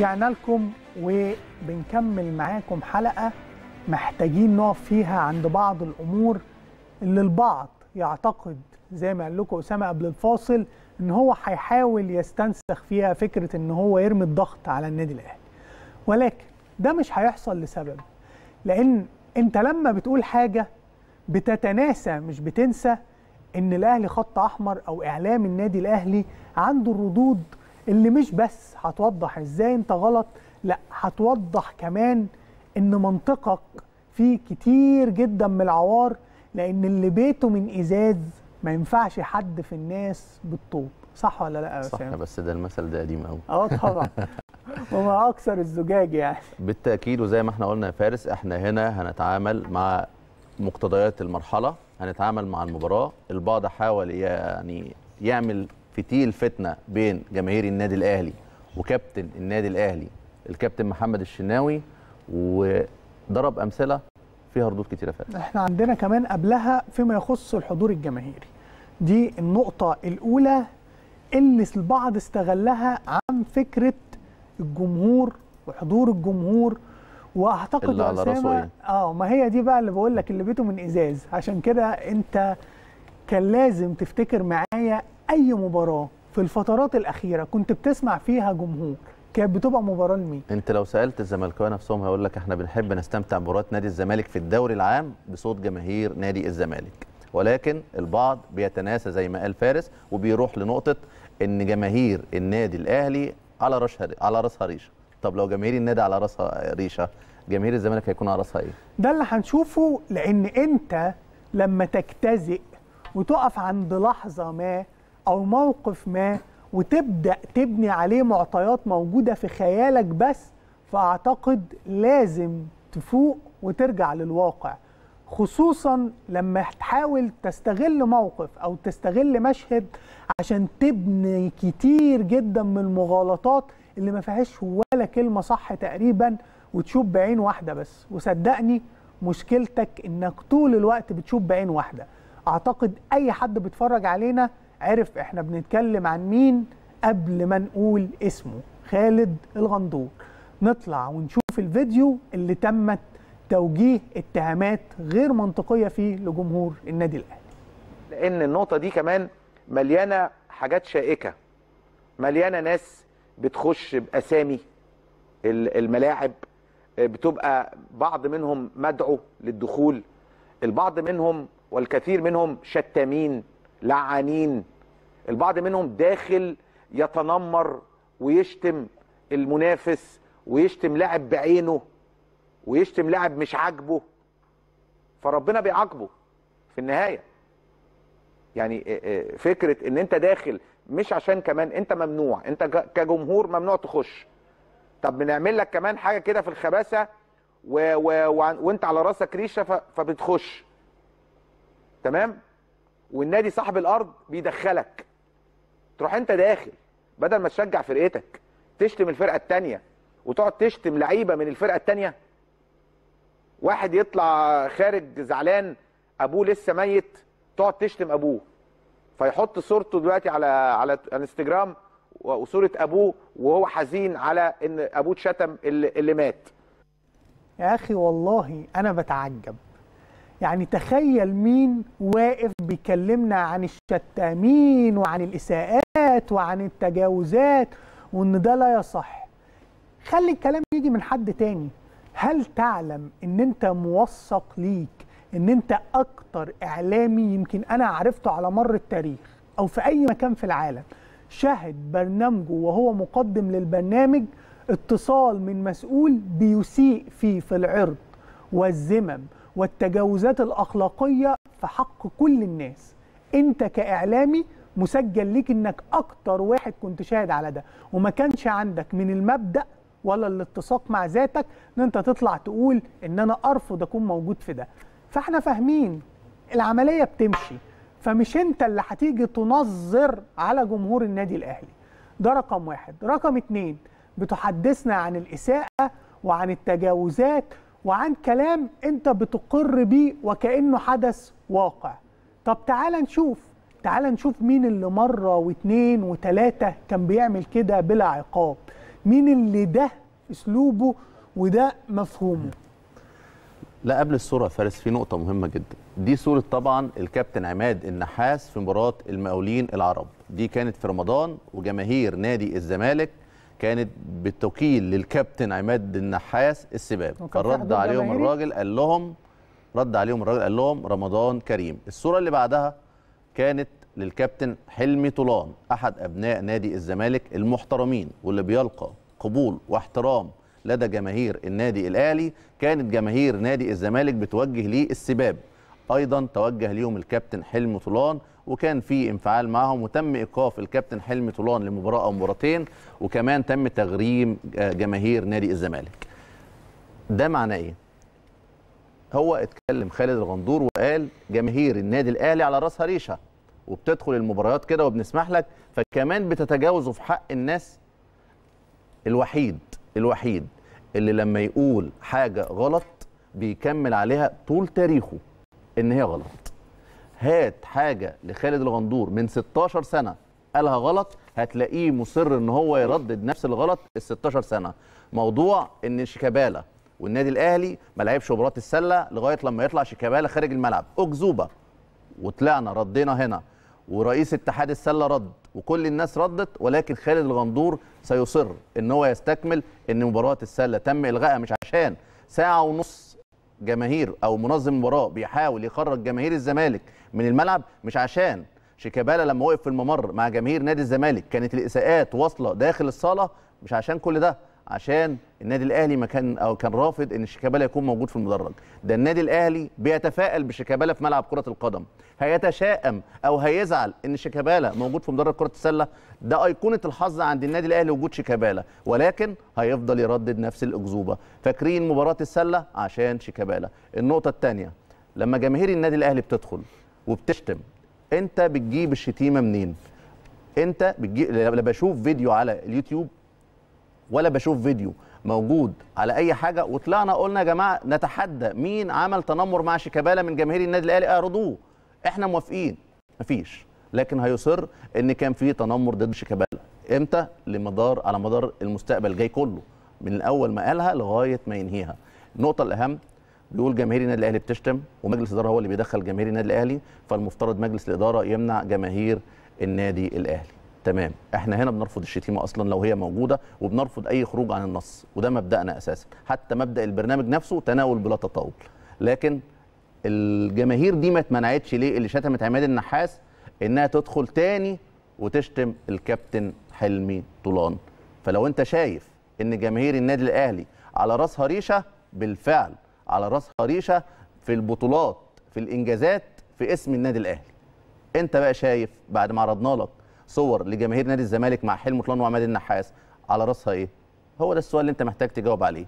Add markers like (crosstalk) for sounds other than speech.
ورجعنا لكم وبنكمل معاكم حلقة محتاجين نقف فيها عند بعض الأمور اللي البعض يعتقد زي ما قال لكم أسامة قبل الفاصل إن هو هيحاول يستنسخ فيها فكرة إن هو يرمي الضغط على النادي الأهلي. ولكن ده مش هيحصل لسبب لأن أنت لما بتقول حاجة بتتناسى مش بتنسى إن الأهلي خط أحمر أو إعلام النادي الأهلي عنده الردود اللي مش بس هتوضح إزاي أنت غلط لأ هتوضح كمان إن منطقك فيه كتير جدا من العوار لأن اللي بيته من إزاز ما ينفعش حد في الناس بالطوب. صح ولا لأ يا صح أسامة؟ بس ده المثل ده قديم قوي آه طبعا. (laughs) وما أكثر الزجاج يعني. بالتأكيد وزي ما إحنا قلنا يا فارس إحنا هنا هنتعامل مع مقتضيات المرحلة هنتعامل مع المباراة. البعض حاول يعني يعمل فتيل فتنة بين جماهير النادي الأهلي وكابتن النادي الأهلي الكابتن محمد الشناوي وضرب أمثلة فيها ردود كتيرة فاتت إحنا عندنا كمان قبلها فيما يخص الحضور الجماهيري. دي النقطة الأولى اللي البعض استغلها عن فكرة الجمهور وحضور الجمهور. وأعتقد اللي على راسه إيه؟ آه ما هي دي بقى اللي بقول لك اللي بيته من إزاز. عشان كده أنت كان لازم تفتكر معايا أي مباراة في الفترات الأخيرة كنت بتسمع فيها جمهور كانت بتبقى مباراة لمين؟ أنت لو سألت الزملكاوية نفسهم هيقول لك إحنا بنحب نستمتع بمباراة نادي الزمالك في الدوري العام بصوت جماهير نادي الزمالك. ولكن البعض بيتناسى زي ما قال فارس وبيروح لنقطة إن جماهير النادي الأهلي على راسها على راسها ريشه طب لو جماهير النادي على راسها ريشه جماهير الزمالك هيكون على رأسها إيه؟ ده اللي هنشوفه لأن أنت لما تجتزئ وتقف عند لحظة ما أو موقف ما وتبدأ تبني عليه معطيات موجودة في خيالك بس فأعتقد لازم تفوق وترجع للواقع. خصوصا لما تحاول تستغل موقف أو تستغل مشهد عشان تبني كتير جدا من المغالطات اللي ما فيهاش ولا كلمة صح تقريبا وتشوف بعين واحدة بس. وصدقني مشكلتك إنك طول الوقت بتشوف بعين واحدة. أعتقد أي حد بيتفرج علينا عرف إحنا بنتكلم عن مين قبل ما نقول اسمه خالد الغندور. نطلع ونشوف الفيديو اللي تمت توجيه اتهامات غير منطقية فيه لجمهور النادي الأهلي. لأن النقطة دي كمان مليانة حاجات شائكة مليانة ناس بتخش بأسامي ال- الملاعب بتبقى بعض منهم مدعو للدخول البعض منهم والكثير منهم شتامين. لعانين البعض منهم داخل يتنمر ويشتم المنافس ويشتم لاعب بعينه ويشتم لاعب مش عاجبه. فربنا بيعاقبه في النهاية. يعني فكرة إن أنت داخل مش عشان كمان أنت ممنوع أنت كجمهور ممنوع تخش. طب بنعمل لك كمان حاجة كده في الخباثة و... و... و... وأنت على رأسك ريشة ف... فبتخش. تمام؟ والنادي صاحب الأرض بيدخلك. تروح انت داخل بدل ما تشجع فرقتك تشتم الفرقة الثانية وتقعد تشتم لعيبة من الفرقة الثانية واحد يطلع خارج زعلان أبوه لسه ميت تقعد تشتم أبوه. فيحط صورته دلوقتي على على انستجرام وصورة أبوه وهو حزين على إن أبوه اتشتم اللي, اللي مات. يا أخي والله أنا بتعجب. يعني تخيل مين واقف بيكلمنا عن الشتامين وعن الإساءات وعن التجاوزات وإن ده لا يصح. خلي الكلام يجي من حد تاني. هل تعلم إن أنت موثق ليك؟ إن أنت أكتر إعلامي يمكن أنا عرفته على مر التاريخ أو في أي مكان في العالم. شهد برنامجه وهو مقدم للبرنامج اتصال من مسؤول بيسيء فيه في العرض والذمم والتجاوزات الأخلاقية في حق كل الناس. أنت كإعلامي مسجل ليك إنك أكتر واحد كنت شاهد على ده. وما كانش عندك من المبدأ ولا الاتساق مع ذاتك إن أنت تطلع تقول إن أنا أرفض أكون موجود في ده. فإحنا فاهمين العملية بتمشي. فمش أنت اللي هتيجي تنظر على جمهور النادي الأهلي. ده رقم واحد. رقم اتنين بتحدثنا عن الإساءة وعن التجاوزات وعن كلام انت بتقر بيه وكأنه حدث واقع. طب تعال نشوف تعال نشوف مين اللي مرة واثنين وثلاثة كان بيعمل كده بلا عقاب. مين اللي ده اسلوبه وده مفهومه. لا قبل الصورة فارس في نقطة مهمة جدا. دي صورة طبعا الكابتن عماد النحاس في مباراة المقاولين العرب. دي كانت في رمضان وجماهير نادي الزمالك كانت بالتوكيل للكابتن عماد النحاس السباب. فرد عليهم جماهيري؟ الراجل قال لهم رد عليهم الراجل قال لهم رمضان كريم. الصورة اللي بعدها كانت للكابتن حلمي طولان أحد أبناء نادي الزمالك المحترمين واللي بيلقى قبول واحترام لدى جماهير النادي الأهلي. كانت جماهير نادي الزمالك بتوجه ليه السباب. أيضا توجه ليهم الكابتن حلمي طولان وكان في انفعال معهم وتم إيقاف الكابتن حلمي طولان لمباراة أو مباراتين وكمان تم تغريم آه، جماهير نادي الزمالك. ده معناه إيه؟ هو اتكلم خالد الغندور وقال جماهير النادي الأهلي على راسها ريشة وبتدخل المباريات كده وبنسمح لك فكمان بتتجاوزوا في حق الناس الوحيد الوحيد اللي لما يقول حاجة غلط بيكمل عليها طول تاريخه. إن هي غلط. هات حاجة لخالد الغندور من 16 سنة قالها غلط هتلاقيه مصر إن هو يردد نفس الغلط ال 16 سنة. موضوع إن شيكابالا والنادي الأهلي ما لعبش مباراة السلة لغاية لما يطلع شيكابالا خارج الملعب. اكذوبه وطلعنا ردينا هنا. ورئيس اتحاد السلة رد وكل الناس ردت ولكن خالد الغندور سيصر إن هو يستكمل إن مباراة السلة تم إلغائها مش عشان ساعة ونص جماهير أو منظم مباراه بيحاول يخرج جماهير الزمالك من الملعب مش عشان شيكابالا لما وقف في الممر مع جماهير نادي الزمالك كانت الإساءات واصلة داخل الصالة مش عشان كل ده. عشان النادي الأهلي ما كان أو كان رافض إن شيكابالا يكون موجود في المدرج. ده النادي الأهلي بيتفائل بشيكابالا في ملعب كرة القدم. هيتشائم أو هيزعل إن شيكابالا موجود في مدرج كرة السلة. ده أيقونة الحظ عند النادي الأهلي وجود شيكابالا. ولكن هيفضل يردد نفس الأكذوبة. فاكرين مباراة السلة عشان شيكابالا. النقطة الثانية لما جماهير النادي الأهلي بتدخل وبتشتم أنت بتجيب الشتيمة منين؟ أنت بتجيب لما بشوف فيديو على اليوتيوب ولا بشوف فيديو موجود على أي حاجة. وطلعنا قلنا يا جماعة نتحدى مين عمل تنمر مع شيكابالا من جماهير النادي الأهلي؟ اعرضوه إحنا موافقين. مفيش. لكن هيصر إن كان في تنمر ضد شيكابالا. إمتى؟ لمدار على مدار المستقبل جاي كله. من اول ما قالها لغاية ما ينهيها. النقطة الأهم بيقول جماهير النادي الأهلي بتشتم ومجلس الإدارة هو اللي بيدخل جماهير النادي الأهلي فالمفترض مجلس الإدارة يمنع جماهير النادي الأهلي. تمام. إحنا هنا بنرفض الشتيمة أصلا لو هي موجودة وبنرفض أي خروج عن النص وده مبدأنا أساسا. حتى مبدأ البرنامج نفسه تناول بلا تطاول. لكن الجماهير دي ما اتمنعتش ليه؟ اللي شتمت عماد النحاس إنها تدخل تاني وتشتم الكابتن حلمي طولان. فلو أنت شايف إن جماهير النادي الأهلي على راسها ريشه بالفعل على راسها ريشه في البطولات في الإنجازات في اسم النادي الأهلي. أنت بقى شايف بعد ما عرضنا لك صور لجماهير نادي الزمالك مع حلمي طولان وعماد النحاس على راسها إيه؟ هو ده السؤال اللي انت محتاج تجاوب عليه.